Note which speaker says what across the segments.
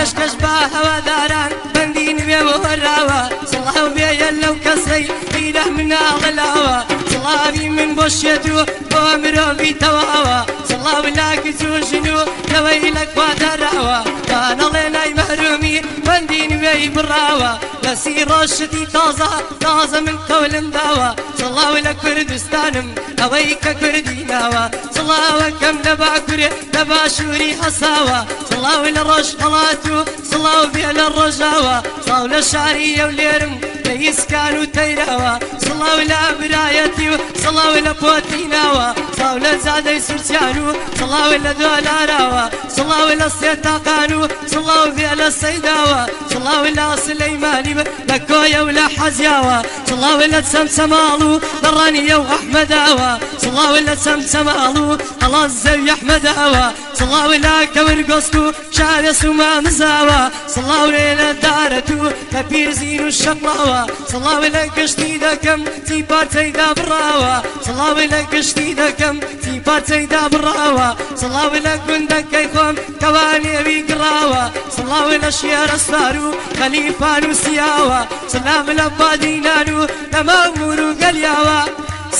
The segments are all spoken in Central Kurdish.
Speaker 1: کەش کەش با هەواداران بەندی نوێ بەهراوە صلاه بێە لەو کەسەی هیرە مناڵەلاوە سڵاوی من بۆ شێت و بۆ مرۆڤی تەواوە صلاه لاکە جوژن و لەوەی لە کوادەراوە تا نەڵێ نای مەرومی خوندین وی براوە لەسی ڕۆشتی تازە تازە من کەولنداوە سڵاو لە کوردستانم ئەوەی کە کوردی ناوە سڵاوەکەم لە باکورێ لە باشووری حەساوە سڵاو لە ڕۆژ هەڵات و سڵاو بێ لە ڕۆژاوە ساو لە شاری ئەو لێرم لە ئیسکان و تەیراوە سڵاو لە برایەتی و سڵاو لە پۆتیناوە ساو لە زادەی سوسیان و سڵاو لە دولاراوە سڵاو لە سێتاقان و سڵاو بێ لە سەیداوە حزياوة صلا ولا سليماني لكويا ولا حزياوا صلا ولا سمسمالو دراني يا احمد أوا صلا ولا سمسمالو الو الله أحمد أوا صلا ولا كبر قصتو شارس سما مزاوا صلا ولا دارتو كبير زين الشقراوة صلا ولا قشتي دكم تي باتي براوة صلا ولا قشتي دكم تي باتي براوة صلا ولا قندك يخوم كواني ابي بيقراوة صلا ولا شيرس سار و خەلیفان و سیاوە سلام لە بادینان و لەمەمور و گەلیاوە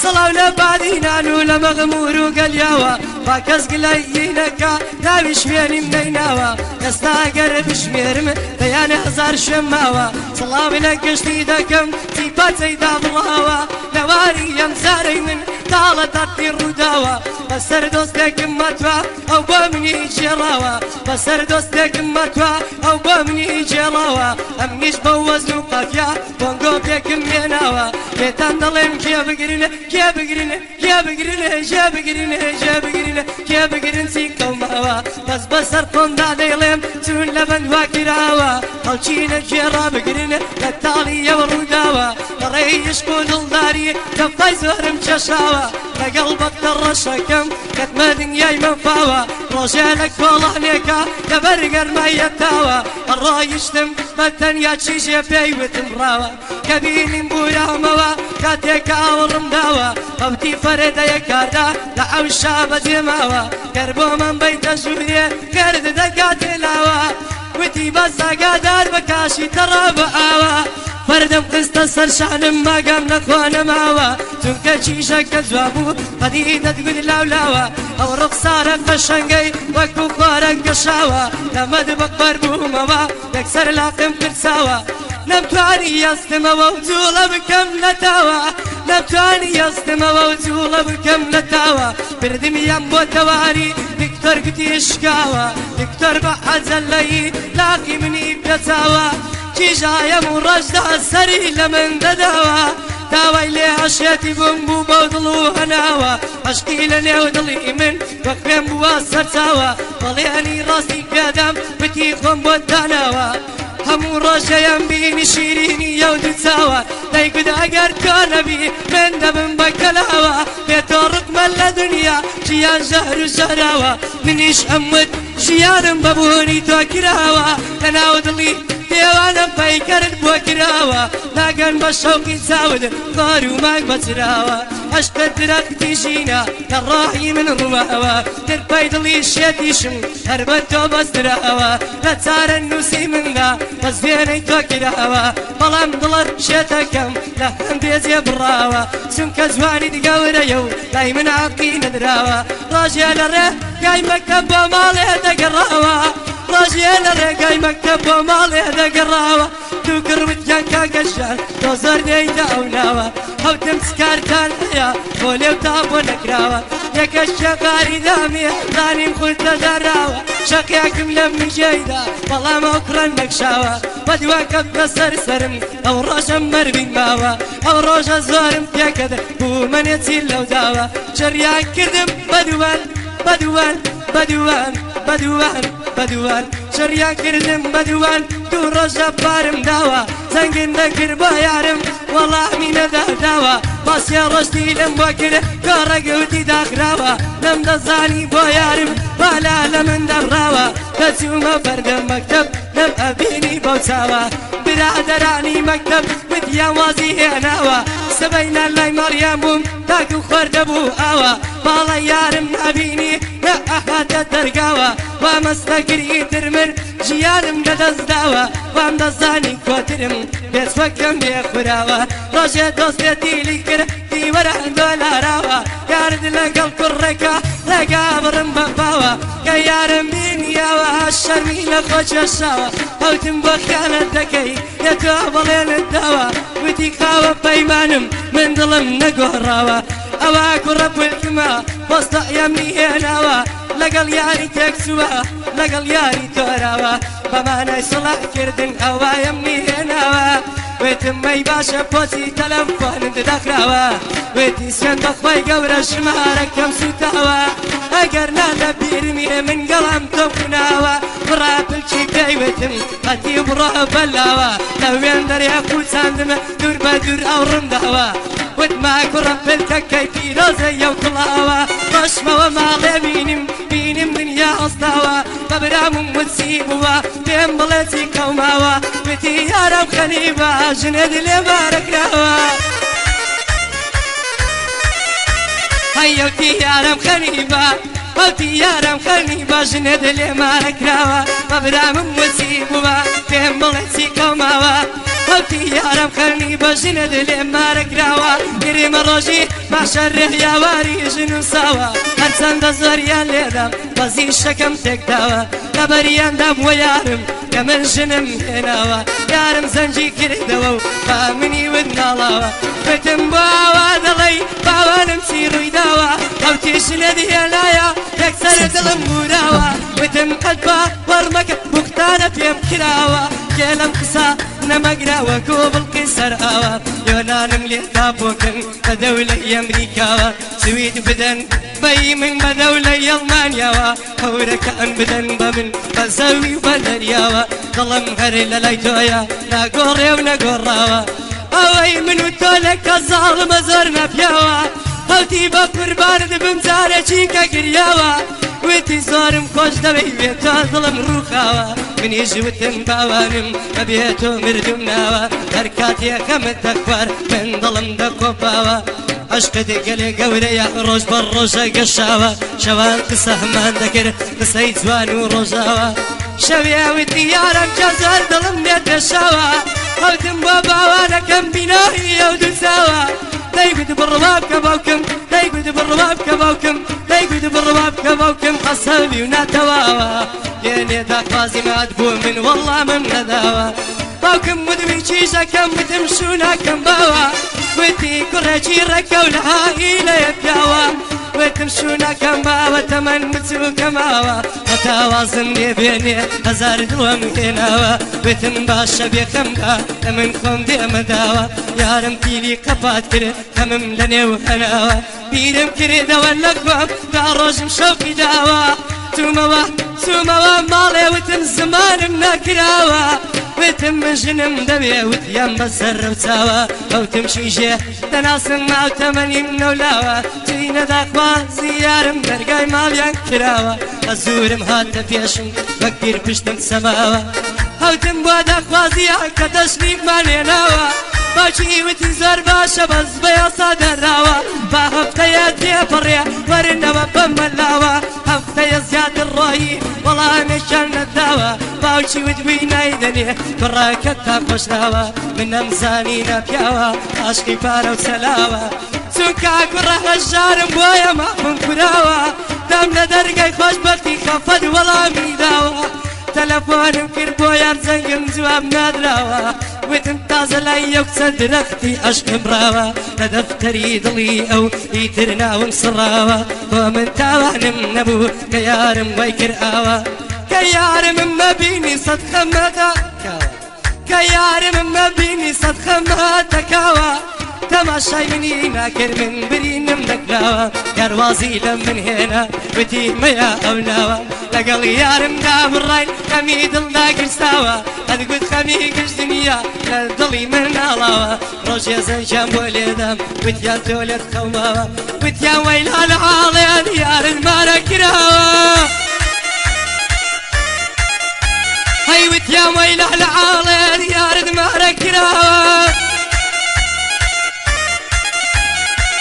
Speaker 1: سڵاو لە بادینان و لە مەغمور و گەلیاوە با کەس گلای یینەکە داوی شوێنیم نیناوە ئێستا گەر بشمێرم دەیانە هزار شوێن ماوە سڵاوی لە گشتی دەکەم تیپەچەیدا بڵاوە لەواری ئەم زارەی من تاڵە تاتی ڕووداوە بەسەر دۆستێکم مەتوە ئەو بۆ منی جێڵاوە بەسەر دۆستێکم مەتوە ئەو بۆ منی جێڵاوە ئەم نیش بە وەزن و قەفیا بۆنگۆ پێکم مێناوە لێتان دەڵێن کێ بگرن کێ بگرن بگیرین جا بگیرین جا بگیرین جا بگیرین سی کلمه بس بسر قندادیلم چون لبن واکراوا خەڵچینە گێڕا بگرن لە تاڵی ئەوە ڕووداوە بەڕێیش بۆ دڵداری دەفای زۆرم چەشاوە لەگەڵ بەتە ڕەشەکەم کەتمە دنیای مەفاوە ڕۆژێ لە کۆڵانێکە لە بەرگەرمایەتاوە ڕایشتم بە تەنیا چیژێ پێی وتم ڕاوە کە بینیم بورامەوە کاتێکە ئاوەڕم داوە ئەوتی فەرێدەیە کاردا لە ئەو شا بەجێماوە گەر بۆ من بەی دەژورێ گەرد دەگاتێ لاوە. کوتی بە ساگادار بە کاشی تەڕا بە ئاوە فەردەم قستە سەرشانم ماگام نەخوانەماوە چونکە چیشەکە جوابوو قەدی دەتگوت لاولاوە ئەو ڕقسارەت بە شەنگەی وەکو خوارەن گەشاوە دەمەد بەقبەر بوومەوە یەکسەر لاقم کرساوە نەمتوانی یاستمەوە و جوڵە بکەم لەتاوە نەمتوانی یاستمەوە و جوڵە بکەم لەتاوە بردمیان بۆ تەواری تەرگتی شکاوە دکتەر بە حەزەلەی لاقی منی پێچاوە کیژایم و ڕەشدا سەری لە من دەداوە داوای لێ عشێتی بووم بوو بە دڵ و هەناوە عشکی لە نێو دڵی من بەخێم بووە سەرچاوە بەڵێنی ڕاستی پێدام بتی خۆم بۆ داناوە هەموو ڕۆژەیەم بینی شیرینی ئەو دوچاوە دەیگوت ئەگەر کۆنەبی من دبن بە کەلاوە بێتۆ ڕقمە لە دنیا ژیان ژەهر و ژەراوە منیش ئەمت ژیانم بەبوونی تۆ کراوە کە ناو پێوانە پەیکەرت بۆ کراوە ناگەن بە شەوقی چاود بار و ماک بەچراوە ئەشتە درەکتیژینە کە ڕاحی من ڕوەەوە ترپەی دڵی شێتیشم هەربە تۆ بەستراەوە لە چارە نووسی مندا بەزێنەی تۆ کراەوە بەڵام دڵت شێتەکەم لە هەندێزیە بڕاوە چونکە جوانی دیگەورەیە و لای من عقی نەدراوە ڕژێ لە ڕێ گایمەکە بۆ ماڵێ دەگەڕەوە. ڕژێنە ڕێگای مەکتە بۆ ماڵێ دەگەڕاوە دووگڕوت یان کاگەشار تۆ زۆر نەیدا ئەو ناوە هەوتم سکارتان هەیە بۆ لێو تا بۆ نەکراوە یەکە شەقاری دامی زانیم خودتە دەراوە شەقیاکم لە میژێدا بەڵام ئەو کڕەن نەکشاوە بە دیواکەم بەسەر سرم ئەو ڕۆژەم مەربین ماوە ئەو ڕۆژە زۆرم پێکەدە بوو منێ چی لەو داوە چڕیان کردم بەدووان بەدووان بەدووان بەدووار بەدووار شەریا کردم بەدووان دوو ڕۆژە پارم داوە زەنگن دەکرد بە یارم وەڵامی نەداداوە باسییا ڕۆشتی لەم بۆ کرد کە ڕێگەوتی داخراوە لەم دەزانی بۆ یارم بالا لە من دەڕاوە کەچومە بەردەم مەکتب لەم ئەبینی بەو چاوە برادەرانی مەکتب وتیاوازی هێناوە سبەی لە لای مەریان بووم تاکو خواردەبوو ئاوە باڵە یارم نبینی گەورە ئەهاتە دەرگاوە وامەستەگری ترمر ژیانم دەدەستداوە وام دەزانی کۆترم بێسوەکەم بێخوراوە ڕۆژێ دۆستێتی لی کرد دیوەرە دۆلاراوە یارد لەگەڵ کوڕێکە ڕێگا بڕم بەپاوە کە یارم بینیاوە شەرمی نەخۆچەشاوە ئەوتم بۆ خیانەت دەکەی یەکە بەڵێنت داوە وتی خاوە پەیمانم من دڵم نەگۆڕاوە ئەوە کوڕە پوکمە بەستە ئەمنی هێناوە لەگەڵ یاری تێکسووە لەگەڵ یاری تۆراوە بەمانای سڵاح کردن ئەووایم میهێناوە وێتممەی باشە پۆچی تەلەفۆنت دەخراوە وێتی سند بەخوای گەورە ژمارەکەم سوتاوە ئەگەر نادە بیرمیێ من گەڵام تۆ بناوە پراپلچی دەیوتم قەتی بڕە بەلاوە لە وێن دەریا کوچاندمە دوور بە دوور ئەو ڕندەوە وتما کوڕم پلتەکەی پیرۆزە یو کڵاوە بەشمەوە ماڵێ بینیم بینیم دنیا ئەستاوە بەبرامم وچی بووە پێم بڵێتی کەوماوە بتی یارم خەنی بە ژنێت لێ بارەکراوە. هەیەتی یارم خەنی بە هەڵتی یارم خەرنی باشنە دەلێ مارە کراوە مەبرامم وەسی بووە پێم بڵێ چی کەماوە هەفتی یارم خەرنی بەژنت لێ مارەکراوە گریمە ڕۆژی باشەڕێ یاواری ژن و ساوە هەرچەندە زۆریان لێدام بەزی شەکەم تێکداوە لەبەریاندا بۆ یارم کە من ژنم هێناوە یارم زەنجی کردەوە و با منی ود ناڵاوە فتم باوە دەڵی باوانم چی ڕوویداوە ئەوتیش لە دیێلایە یەکسەر دلم موراوە وتم قەت با وەرمەکە بختانە پێم کراوە خێلم نەمەگراوە کۆبڵکی سەر ئاوە یۆنانم لێ تاپۆکن بە دەولە ئەمریکاوە سوید بدەن بەی من بە دەولە یەڵمانیاوە هەورەکە ئەم بدەن بە من بە زەوی بە دەریاوە دڵم هەرێ لە لای تۆیە ناگۆڕێ و نەگۆڕاوە ئەوەی من و تۆ لە کە زاڵمە زۆر نەپیاوە هەوتی بە قوربانت بم جارە چیکە گریاوە وتی زارم خۆش دەبی بێت تا دڵم ڕووخاوە منیش وتم باوانم ئەبێ تۆ مردم ناوە هەر کاتیەکەمت دەخوار من دڵم دەکۆپاوە عشقت گەلێ گەورەیە ڕۆژ بە ڕۆژە گەشاوە شەوان قسە هەمان دەکرد قسەی جوان و ڕۆژاوە شەویاوتی یارم جازار دڵم لێ دەشاوە هەوتم بۆ باوانەکەم بینایی ئەو دوساوە دەیگوت بڕواب کە باوکم دەیگوت بڕواب کە باوکم دەیگوت بڕواب کە باوکم قەسەوی و ناتەواوە گێنێ داخوازی مات بوو من وەڵا من نەداوە باوکم مدمی چیشەکەم بتم شووناکەم باوە گوتی کوڕێکی ڕەکە و لە ئاهی لەیە پیاوە وێکم شوونەکەم باوە تەمەەن بچووکەماوە هەتاوازن لێ بێنێ هزار دووەم تێناوە بتم باشە بێخەمدا ئە من خۆم دێمەداوە یارم پیلی قەپات کرد هەمم لە نێو هەناوە بیرم کرێدەوە لەکوم دا ڕۆژم شەوکی داوە تومەوە تومەوە ماڵێ وتم زمانم نەکراوە. وتم من ژنم دەبێ وتیان بەسەر ڕەوچاوە ئەوتم شوژێ دەناسم ماوتەمەنیم نەولاوە توی نەداخوا زیارم دەرگای ماویان کراوە ئەزورم هاتە پێشم وەک پیر پشتم سەماوە هەوتم بۆ دەخوازیان کە دەشتیمان لێناوە باچی وتی زۆر باشە بەس بە یاسا دەراوە با هەفتەیە تێپەڕێ وەرنەوە بەمەلاوە هەفتەیە زیاتر ڕۆیی وەڵامێکیان نەداوە باوکی ودوی نایدەنێ بڕاکەت تا خۆشراوە من نەمزانی نەپیاوە عاشقی پارە و سەلاوە چونکە کوڕەهە ژارم بۆیە ماخم کوراوە دەم لە دەرگای خۆش بەتی خەفەت وەڵامی داوە. تەلەفۆنم کرد بۆ یان زەنگم جواب نادراوە وتم تازە لای یەک چەند درەختی ئەشکم ڕاوە لە دەفتەری دڵی ئەو ئیتر ناوم سڕاوە بۆ من تاوانم نەبوو کە یارم وای کرداوە کە یارمم مەبینی سەد خەمەدا کە یارمم مەبینی سەد خەمە دەکاوە تەماشای منی ناکرد من برینم نەکراوە یاروازی لە من هێنا وتی مەیە ئەو ناوە لقل يارم دام الرين خمي دل ناقر ساوا قد قد خمي كش دنيا قد دلي من علاوة روش يا زنشان بولي دام قد يا دولت خواوا قد يا ويلا العالي ديار المارا كراوا هاي قد يا ويلا العالي ديار المارا كراوا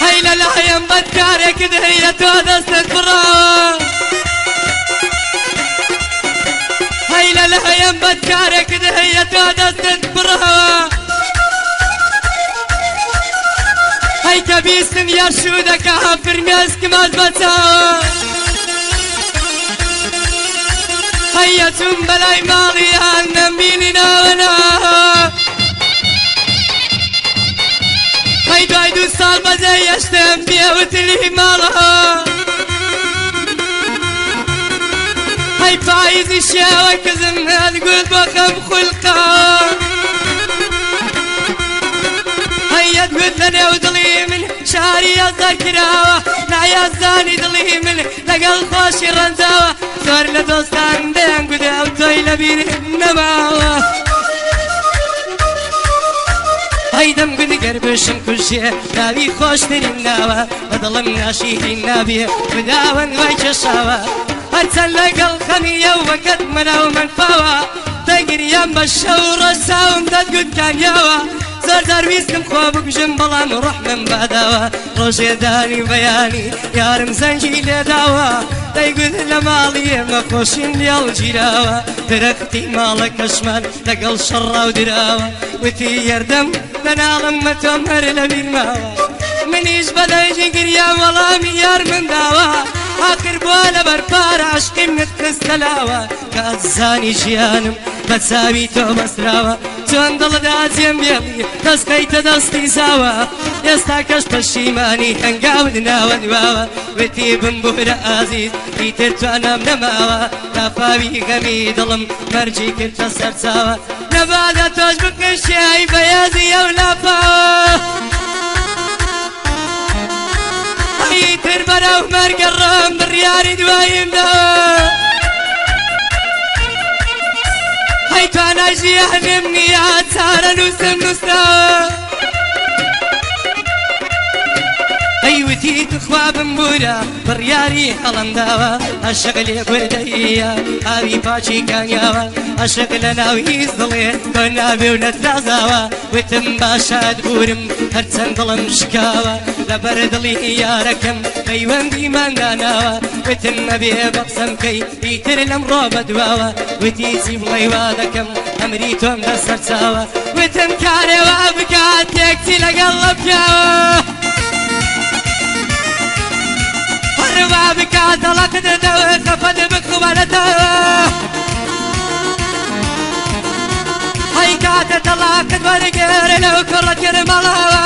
Speaker 1: هاي لا لا يا مبدارك دهيت ودست براوا لها يما تكارك هي تادست برها هي كبيسم يا شودك ذاك عفر ميسك ما تبتها هيا توم بلاي ماغي هالنا ميني ناونا هيدو هيدو صار بدأ يشتم بيه وتلهي مالها هاي فايز الشاوة كزنها تقول بخم خلقا هيا تقول ثانية وضلي من شاري يزدار كراوة نعيا زاني ضلي من لقل خوش رنزاوة زور لدوستان دين قدام توي لبين نماوة هەیدەم گوند گەربشم کوژێ ناوی خۆشترین ناوە بەدڵم ناشیرین نابێ بداوەن وای کێشاوە هەرچە لەگەڵ خەنیە وەکەت منەو منفاوە دەگریان بە شەو ڕەساوم دەدگوتکانیاوە زۆر دەویستم خۆ بکژم بەڵام ڕحمم بەداوە ڕۆژێدانی بەیانی یارم زەنجی لێداوە دەیگوت لە ماڵیە مەخۆشین لێڵ گیراوە درەختی ماڵە کەشمان لەگەڵ شەڕاو دراوە وتی یاردەم بەناڵم مەتۆ هەر لە بیرماوە منیش بەدەژی گریا وەڵامی یار منداوە بووە لە بەرپار عشقیم نت کەستەلاوە کە ئەزانی ژیانم بە چاوی تۆ مەسراوە چۆن دڵداجێم بێبی دەستکەی تە دەستی زاوە ئێستا کەش پەشیمانی هەنگاون ناوە نواوە وتی بم بورە ئازیز دیتر توانم نەماوە تاپاوی غەمی دڵم پەرجی کردتە سەرچاوە نەبادە تۆش بکەشیایی بەیازی ئەو لاپاوە. براو مرقرم برياري دوايم دا هاي توانا جي اهلمني يا تارا نوسم نوسم قەیوتی توخوابم بورە بڕیاری هەڵنداوە ئەشق لێ گوردەیە ئاوی پاچی کانیاوە ئەشق لە ناوی دڵێ بە ناوێ و نەدازاوە وتم باشاد گورم هەرچەند دڵم شکاوە لەبەر دڵی یارەکەم پەیوەندی مانداناوە وتم نەبێ بەقسم کەی دیتر لەم ڕۆ بەدواوە وتی چی بڵێ وا دەکەم ئەمری تۆم دەسەرچاوە وتم کارەوە بکات تێکتی لەگەڵ لەبیاوە هەروا بکە دەڵەت دەدەوە زەفەت بکوەرەتە هەی کاتە دەڵاکت وەرگێرە لەو کوڕەتێر مەڵەوە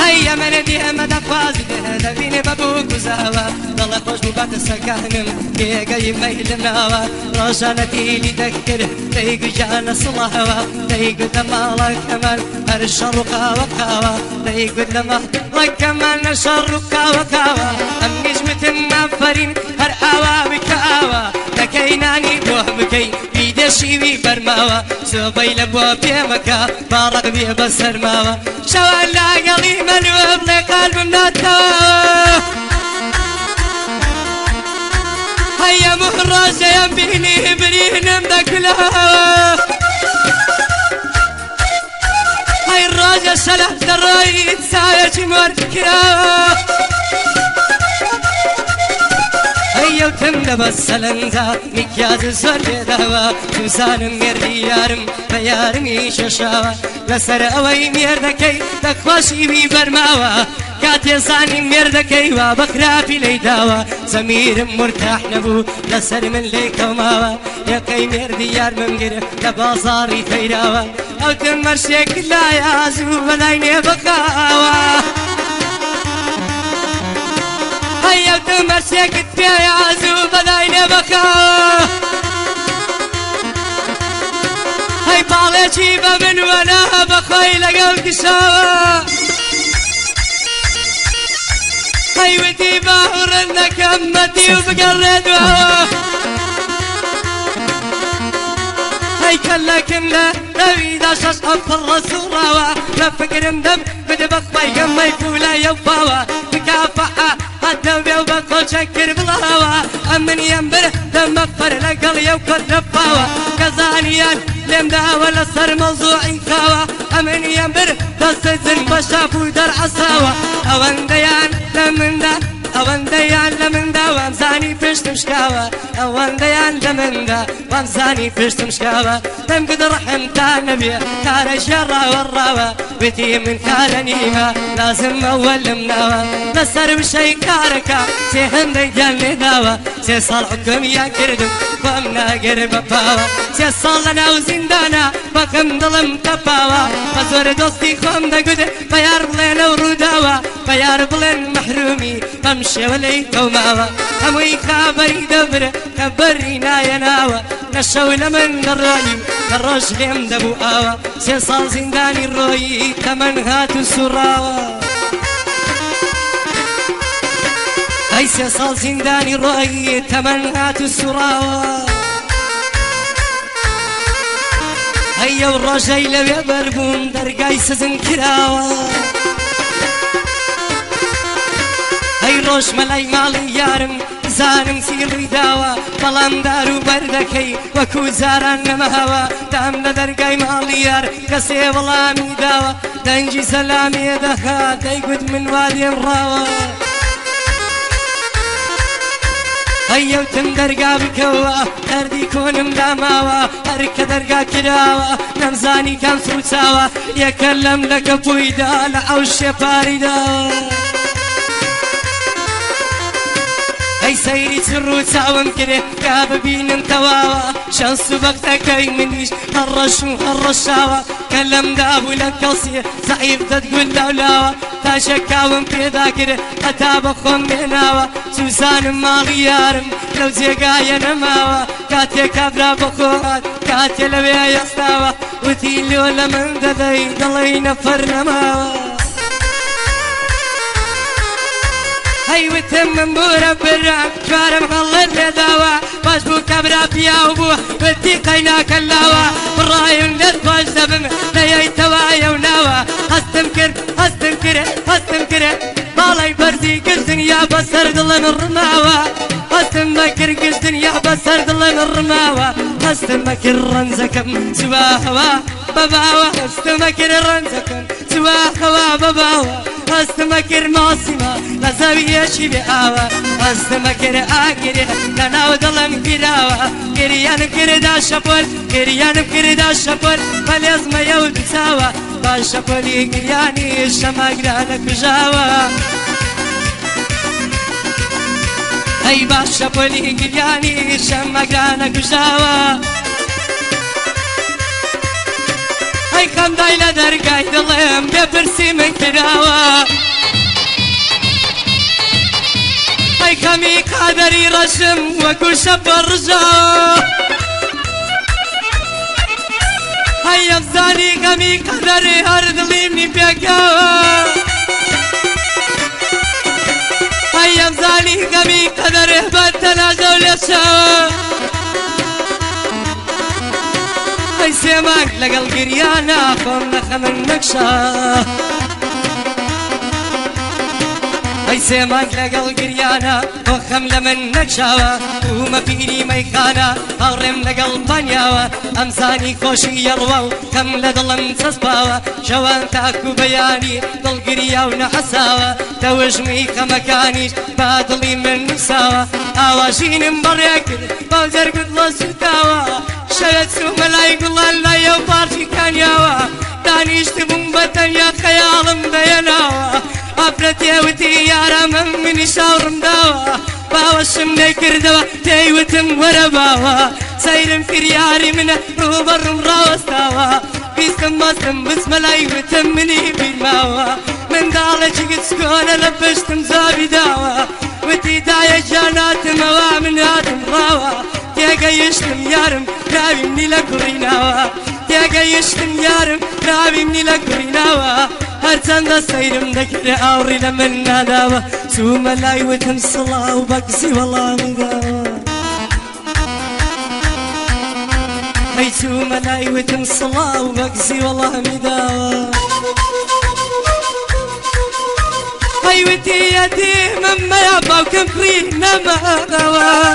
Speaker 1: هەی ئەمەەدی ئەمە دەخوازی دەبینێ بەبوو گوزاوە دڵە خۆش باتە سەکانم تێگەی مەیلمناوە ڕۆژانە تیلی دەکرد دەیگوجانە سڵەوە دەیگو دەماڵک ئەمەند الشرقة وكاوة ليقول لما وكمان الشرقة وكاوة أمنيش متنفرين هر أوا بكاوة لكيناني بوح بكي بيدشي بي برماوة سوبي لبوا بيمكا بارق بي بسر ماوة شوالا قلي ملوب لقلب مناتوا هيا مهرجة يمبيني برينم دكلاوة هاي الراجل سلف دراي تسايج مركنا Eyyevtim de basalında Mikyazı sörde dava Tümsanım yerli yarım Ve yarım iş yaşava Leser avayım yerdekey Takvaş ibi vermava کاتێ زانی مێردەکەیوە بەخراپی لی داوە زەمیرم مرتاح نەبوو لەسەر من لێ کەماوە یەکەی مێردی یارمەمگرە لە بازاری فەیراوە ئەوتم مەرشێک لای ئازوو بەلای نێ بەکاوە. هيا تمشي قد يا عزوب لايني بكا هي بالي جيبه من وناها بخاي لقل كشاوه هاي ودي باهر انك امتي وبقرد هي كلكم لا نبيدا شاش افر الصورة لا فكر اندم بدبخ بايقم ما يفولا يباوا مكافأة هاتەێ بە قۆچە کرد بڵاوە ئەم منیم بر دەمە پەر لەگەڵ یو کەدەپاوە کەزانیان لێم داوە لە سەر مەزوعینکاوە ئەمنیم بر دەسەزن بە شاپ و دەرعساوە ئەوەندەیان لە مندان ئەوەندەیان لە مندا وامزانی پێشتم شکاوە ئەوەندەیان لە مندا وامزانی پێشتم شکاوە دەمگد ڕحم تا نەبێ کارە ژێڕاوەڕاوە وتی من کارە نیمە لازم ئەوە لەم ناوە لەسەر وشەی کارەکە سێ هەندێک گیان لێداوە سێ ساڵ حکم یا کردم بەم ناگەر بەپاوە سێ ساڵ لە ناو زیندانە بەکەم دڵم تەپاوە بە زۆر دۆستی خۆم دەگوت بە یار بڵێ لەو ڕووداوە خيار بلن محرومي بمشي وليتو ماوا هموي خابري دبر كبرينا يا ناوا نشو لمن قرايي خرج لهم دبو اوا سي صار زنداني الروي تمن هات السراوا اي سي صار زنداني الروي تمن هات السراوا هيا والرجاي لو يا بربون درقاي سزن كراوه ئەی ڕۆژ مەلای ماڵی یارم زانم سیڕی داوە بەڵامدار و بەردەکەی وەکو جاران نەمەهەوە دام لە دەرگای ماڵی یار کەسێ وەڵامی داوە دەنگی سەلامێ دەخا دەیگوت من وادێم ڕاوە. ئەوتم دەرگا بکەوە هەردی کۆنم داماوە هەرکە دەرگا کراوە نەمزانی کەم سوچاوە یەکە لەم لەگە پویدا لە ئەو شێپاریدا. ئەی سەیری چڕ و چاوم کرێ کا ببینم تەواوە شەنس و بەختەکەی منیش هەڕەشم هەڕەشاوە کە لەم دابوو لە کەڵسیە زعیب دەدگول لەولاوە تاشەکاوم پێدا کرێ هەتا بە خۆم بێناوە سوزانم ماڵیارم لەو جێگایە نەماوە کاتێک کابرا بەخۆات کاتێ لەوێ یەستاوە وتی لۆ لە من دەدەی دەڵی نەفەر نەماوە هاي وتم من بورا برا چوارم هەڵت لێداوە باش بو كبرا بيا بوو بتی قەیناکەن لاوە بڕایم لەت باش دەبم لەیەی تەوایە و ناوە هەستم کرد هەستم کرد هەستم کرد باڵی بەرزی گرتن یا بەسەر دڵن ڕماوە هەستم بەکرد گرتن یا بەسەر دڵن ڕماوە هەستم بەکرد ڕەنزەکەم سوا هەوا بەباوە هەستم بەکرد ڕەنزەکەم سوا هەوا بەباوە هستم کر ماسیما لزویشی بی آوا هستم کر آگری لناو دلم گیراوا گریانم کر دا شپل گریانم کر دا شپل ولی از ما یو دساوا با شپلی گریانی شما گرانه کجاوا ای با شپلی گریانی شما گرانه کجاوا ای خندایل درگای دلم بپرسی من عليك قدري رسم واكو شب هيا الزاني قمي قدري هردلي مني بيكا هيا الزاني قمي قدري بطل جولي الشباب هاي سيماك لقل قريانا خمنا لخمن نكشا ئەی سێمانک لەگەڵ گریانە تۆخەم لە من نەچاوە ومە پیری مەیخانە هاوڕێم لەگەڵ بانیاوە ئەمزانی خۆشی یەڵوە و کەم لە دڵم چەسپاوە شەوان تاکو بەیانی دڵگریا و نەحەساوە تەوژمی خەمەکانیش با دڵی من نووساوە ئاواشینم بەڕێ کرد باجەرگت لە سوتاوە شەرە چومە لای گوڵان لایە و پارچی کانیاوە دانیشت بووم بە تەنیا خەیاڵم دەیەناوە ئافرەتێوتی یارامم منی شاڕم داوە باوەشم نەیکردەوە تێیوتم وەرە باوە سەیرم کریاری منە ڕوبەڕم ڕاوەستاوە بیستم مەستم بسمە لای وتم منی بیرماوە منداڵێکی گچکۆنە لە پشتم زاوی داوە وتی دایە جاناتمەوە من هاتم ڕاوە تێگەیشتم یارم ناویم نی لە گوڕیناوە تێگەیشتم یارم ناویم نی لە گوڕیناوە هرچند سیرم دکر آوری لمن نداوا سوم لای و تن صلا و بکسی ولا نداوا هی سوم لای و تن صلا و بکسی ولا نداوا
Speaker 2: هی و تی یتی
Speaker 1: من ما وتي کم فری نماداوا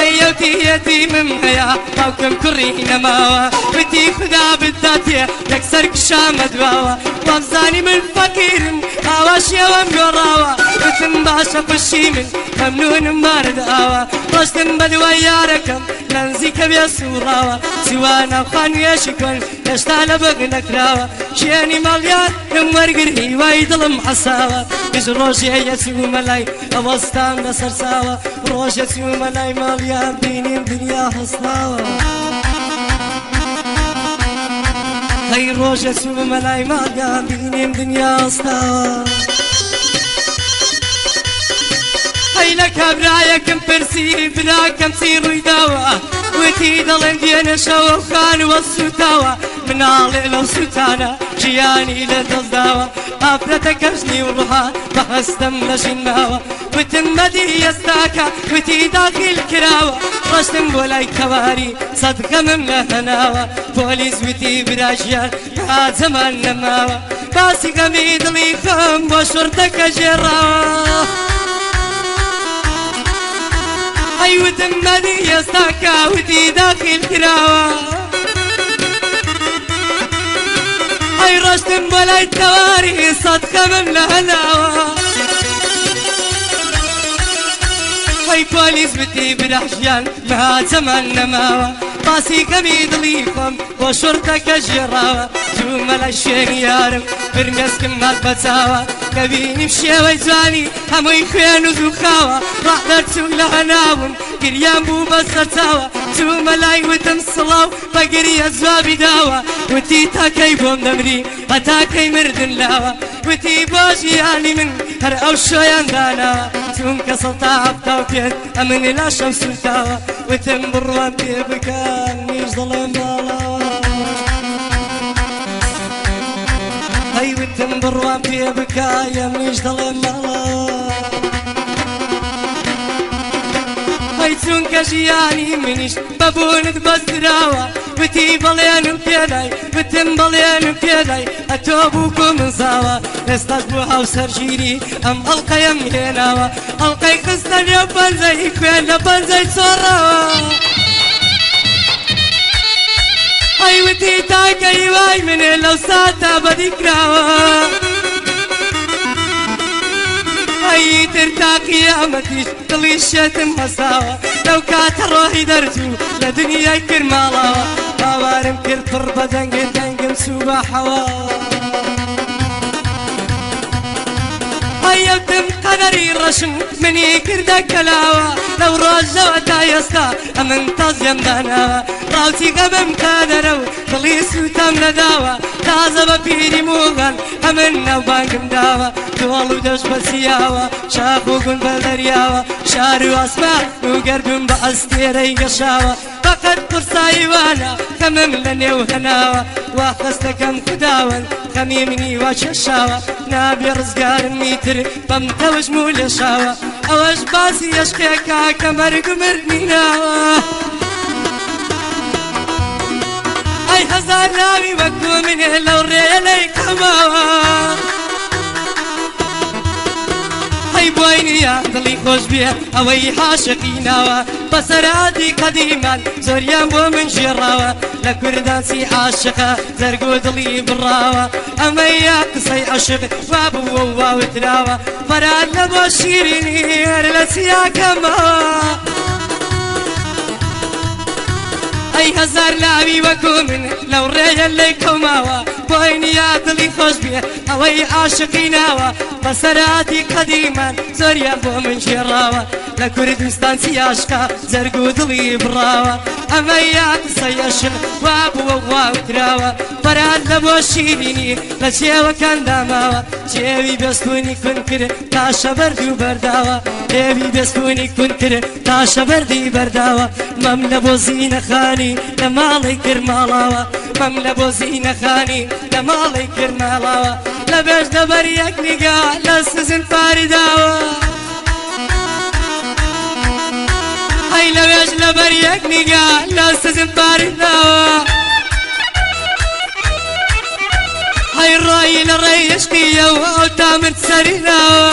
Speaker 1: هيوتي يتيم مهيا باوكم كرينا ماوا بتي خدا دەتێ یەکسەر کشامەدواوە وابزانی من فەکیرم ئاواشیەوەم گۆڕاوە بتم باشە پشی من هەمنونم بارداوە ڕۆشتن بە دوای یارەکەم لەنزی کە بێ سوڕاوە سیوانە خانوێشی کن هێشتا لە بەگ نەکراوە شێنی ماڵیان لەم وەرگری وای دڵم حەساوە گژ ڕۆژی هەیە سیومە لای ئەوەستان بەسەرساوە ڕۆژە سیومە لای ماڵیان بینیم دنیا هەستاوە. هەی ڕۆژە سوبە مەلای ماگان بینێم دنیاستا هەی لە کابراایەکەم پرسی براکەم چی ڕوویداوە وتی دەڵێن دیێنەشەوە خان وە سوتاوە من علي لو سوتانا جياني دەستداوە ئافرەتە اجني و ڕها بە هەستم نەژینماوە وتن مەدی ئێستاکە وتی داخیل کراوە ڕشتم بۆ لای کەواری سەدگەمم نەهەناوە پۆلیس وتی براژیان تا زەمان نەماوە باسی گەمی دڵی خەم بۆ شوردەکە ژێڕاوە حيوت مدي يستاكا ودي داخل تراوه حي رشتم بلا التواري صدقة من الهلاوة حي كواليس بتي برحجان ما تمن نماوة طاسي كميد ليفم وشرطك جراوة جمل الشيخ يارم برمسكم ما تبتاوة نبيني مشي ويزاني همي خوين وزوخاوة رحضرت لهناوم گریان بوو بە سەرچاوە چوو مەلای وتم سڵاو بەگریە جوابی داوە وتی تاکەی بۆم دەمری بە کی مردن لاوە وتی آنی من هر هەر ئەو شۆیان داناوە چونکە سەڵتا هەفتاو پێت ئەمن لاشەم سوتاوە وتم بڕوان پێ بکان نیش دەڵێم باڵاوە ئەی وتم بروان بی بکایە منیش ظلم ماڵەوە چونکە ژیانی منیش بەبوونت بەستراوە وتی بەڵێن و پێدای بتم بەڵێن و پێدای ئەتۆ بوو کو منزاوە لەستاک بوو هاو سەرگیری ئەم ئەڵلقەیەم هێناوە ئەڵلقەی خستە لێ پەنجەی کوێن لە پەنجەی چۆڕەوە. ئەیوتی تاکەی وای منێ لەو ساتا بەدیکراوە ئەیتر تاقیەمەتیش دڵی شێتم هەساوە لەو کاتە ڕۆهی دەرجوو لە دنیای کرماڵەوە باوارم کرد پڕ بە دەنگێ دەنگم سوباحەوە هەیەتم قەدەری ڕەشم منی کردە کەلاوە لەو ڕۆژەوە تا ئێستا ئەمن تازیەم داناوە باڵتیگە بم کادەرە و دڵی سوتەم نەداوە تازە بە پیری موگەن ئەمن نەوبانگم داوە دواڵ و دەش بەسییاوە چاپ و گون بە دەریاوە شار و ئاسمان و گەردوم بە ئەستێرەی گەشاوە فقط قرسایی وانە کەمم لە نێو هەناوە وا خستەکەم خداون خەمی منی وا چێشاوە نابێ ڕزگارم میتر بەم تەوش مو لێشاوە ئەوەش باسی یەشکێکا کە مەرگ و مرنی ناوە. ئای هەزار ناوی وەکو منێ لەو ڕێلەی کەمەوە هەی بۆی نیە دڵی خۆش بێ ئەوەی حاشقی ناوە بەسەرادی قەدیمان زۆریان بۆ من ژێڕاوە لە کوردانسی عاشقە زەرگۆ دڵی بڕاوە ئەمە یا قسەی عاشق وا بووە واوتراوە فەراد لە بۆ شیرینی هەر لە سیاکەمەوە أي هزار لابي وكو من لو ريال ليكو ماوا بۆینیا دڵی خۆش بێ ئەوەی عاشقی ناوە بەسەراتی قەدیمان زۆریان بۆ من شێڕاوە لە کوردستانسی عاشقا جەرگ و دڵی بڕاوە ئەمە یا قسەیەشن وا بووە واکراوە پەرات لە بۆ شیرینی لە چێوەکان داماوە چێوی بەستونی کون کرد تا شەبەرد و بەرداوە ئێوی دەستونی کون کرد تا شەبەردی بەرداوە مەم لە بۆ زیینەخانی لە ماڵی کرد ماڵاوە مەم لە بۆ زیینەخانی لە ماڵی کردناڵاوە لە بێژ دەبەر یەک نیگا لە سزن پاری داوە ئەی لە بێژ لەبەر یەک نیگا لە سزن پاری داوە ئەی ڕایی لە ڕێیشکیەوە ئەو تا من سەری داوە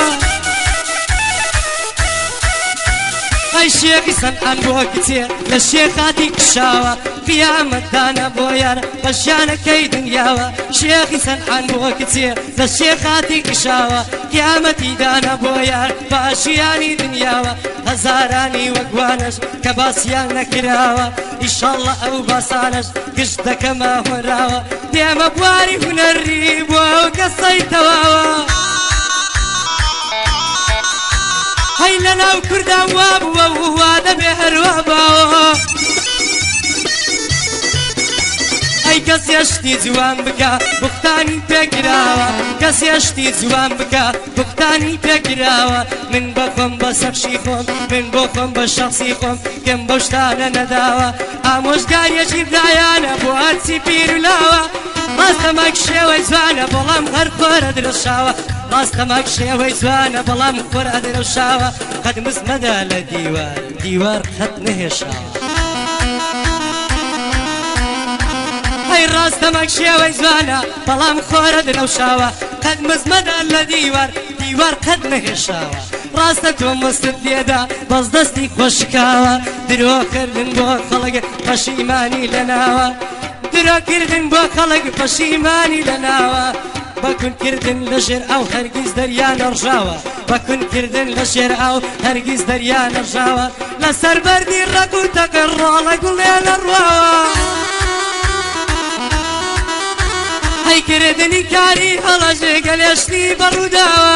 Speaker 1: ئەی شێخی سەن ئەن بۆ کچێ لە شێخاتی کشاوە قیامەتدانە بۆ یارە بەشیانەکەی دنیاوە شێخی سەرحان بۆ کچێ لە شێخاتی کشاوە قیامەتی دانە بۆ یار باشیانی دنیاوە هەزارانی وەگوانش کە باسییان نەکراوە ئیشاڵە ئەو باسانش گشت دەکەمە هۆراوە دێمە بواری هوەرری بۆ ئەو کەسەی تەواوە. هەی لە ناو کردان وا بووە ووا دەبێ هەروە باوە. دەی کەسیشتی جوان بکە بختانی پێکراوە کەسیشتی جوان بکە بختانی پێکراوە من بەخۆم بە سەخشی خۆم من بۆ خۆم بە شخصی خۆم گەم بەشتانە نەداوە ئامۆژگاریەکی دایانە بۆ هەرچی پیرلاوە ڕاستەمەک شێوەی جوانە بەڵام هەر خۆرە درشاوە ڕاستەمەک شێوەی جوانە بەڵام خۆرە درشاوە قەدمز نەدا لە دیوار دیوار خەت نهێشاوە. ئەی ڕاستەمەک شێوەی جوانە بەڵام خۆرە درەوشاوە قەت مزمەدان لە دیوار دیوار قەت نەهێشاوە ڕاستە تۆ مستت لێدا بەس دەستی خۆشکاوە درۆکردن بۆ خەڵک پەشیمانی لەناوە درۆکردن بۆ خەڵک پەشیمانی لەناوە بەکنکردن لە ژێر ئەو هەرگیز دەریا نەڕژاوە بەکنکردن لە شێر ئەو هەرگیز دەریا نەژاوە لە سەربەری ڕەگوتەکە ڕۆڵە گوڵێ لە ڕواوە. کاری کردنی کاری هەڵەژێ گەلێشتی بەڕووداوە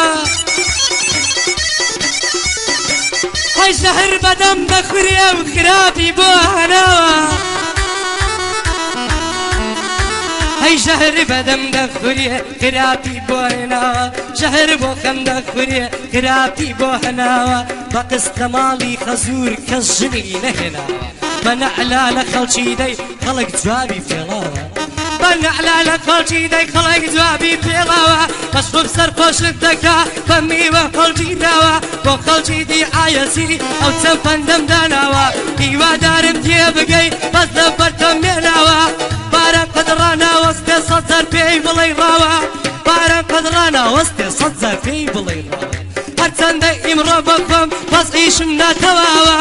Speaker 1: هەی شەهر بەدەم بەخورێ و خراپی بۆ هەناوە هەی شەهر بەدەم دەخورێ خراپی بۆ هێناوە شەهر بۆ خەم دەخورێ خراپی بۆ هەناوە بە قستە ماڵی خەزور کەس ژنی نەهێناوە بە نەعلا لە خەڵچی في خەڵک بەنگەعلا لە خەڵکی دەی خڵی جوابی پێڵاوە بەشم سەر پۆشت دەکا بە میوە خەڵکی داوە بۆ خەڵکی دی ئایەسی ئەو چەند پندەم داناوە هیوادارم تێ بگەی بەس لە بەرتەم مێناوە بارە قدڕاناوەستێ سەزەر پێی بڵێ ڕاوە بارە قدڕاناوەستێ سەزە پێی بڵێ ڕاوە هەرچەندە ئیمڕۆ بەخم بەسئیشم ناتەواوە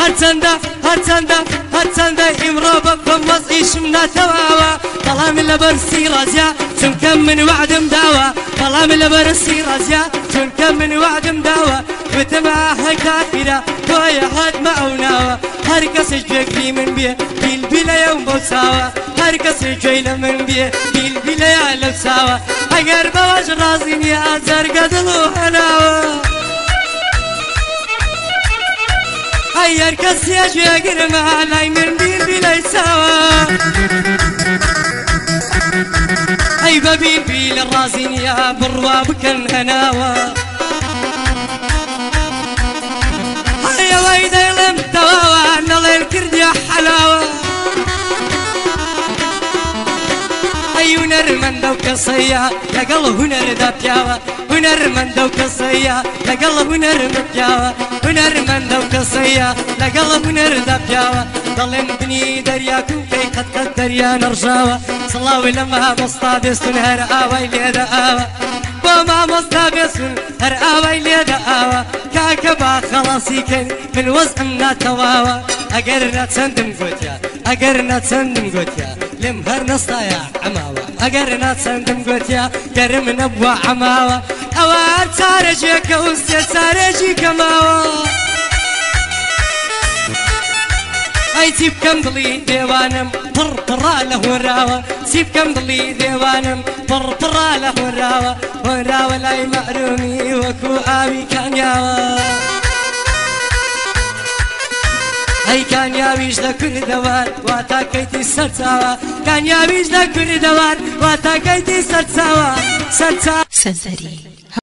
Speaker 1: هەرچەندە هەرچەندە هەرچەندە ئیمڕۆ بەخم بەسئیشم ناتەواوە كلام اللي برسي رزيا تنكم من وعد مداوى كلام اللي برسي رزيا تنكم من وعد مداوى بتمع هكافرة ويا حد معوناوى هر کس جوی من بيه بيل بلا يوم بوساوا هر کس جوی لمن بیه بيل بلا یعلم ساوا اگر بواج رازين يا زر قدلو هناوا اي کسی جوی اگر معلای من بیل بیلا ساوا ببين في الرازين يا برواب كان هناوا هيا ويدا يلم تواوا نلا الكرد يا حلاوة أيو نرمان دو كصيا لقل هنر دا بياوا هنر من دو كصيا لقل هنر مبياوا هنر من دو كصيا لقل هنر دا بياوا دەڵێن بنی دەریات و پێی قەتکە دەریا نەڕژاوە سڵاوی لەمە مۆستا دێستون هەر ئاوای لێدە ئاوە بۆ مامۆستا بێسون هەر ئاوای لێدە ئاوە کاکە با خەڵاسی کرد من وەزم ناتەواوە ئەگەر نەچەندم گوتیا ئەگەر نەچەندم گوتیا لێم هەر نەستایە ئەماوە ئەگەر ناچەندم گوتیا گەرم نەبووە ئەماوە ئەوە هەر چارەژێکە و سێ چارەژی کەماوە. ئەی چی بکەم دڵی دێوانم پڕپڕا لە هۆراوە چی بکەم دڵی دێوانم پڕپڕا لە هۆراوە هۆراوە لای مەعرومی وەکو ئاوی کانیاوە. ئەی کانیاویش لە کوردەوار وا تاکەیتی سەرچاوە کانیاویش لە کوردەوار وا تاکەیتی سەرچاوە سەرچ سەزەری.